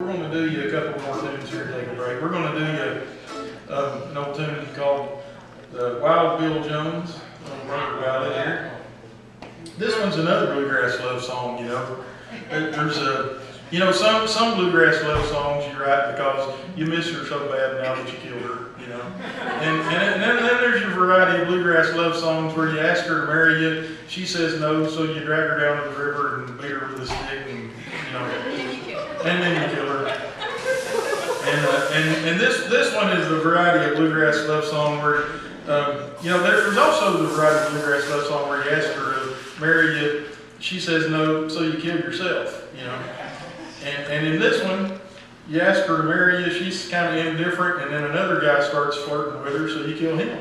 We're gonna do you a couple more tunes here, take a break. We're gonna do you, um, an old tune called, the Wild Bill Jones, little brother ballad here. This one's another bluegrass love song, you know. There's a, you know, some, some bluegrass love songs you write because you miss her so bad now that you killed her, you know. And, and then, then there's your variety of bluegrass love songs where you ask her to marry you, she says no, so you drag her down to the river and beat her with a stick and, you know, and then you kill her. And, uh, and, and this, this one is the variety of bluegrass love song where, um, you know, there's also the variety of bluegrass love song where you ask her to marry you, she says no, so you kill yourself, you know. And, and in this one, you ask her to marry you, she's kind of indifferent, and then another guy starts flirting with her, so you kill him.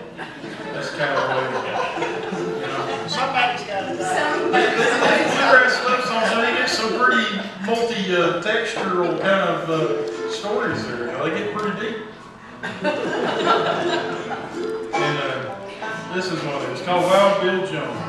That's kind of the way, you know. Somebody's gotta die. Bluegrass love songs, they get some pretty multi-textural kind of uh, stories there. You know, they get pretty deep. and uh, this is one of them. It's called Wild Bill Jones.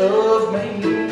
of me.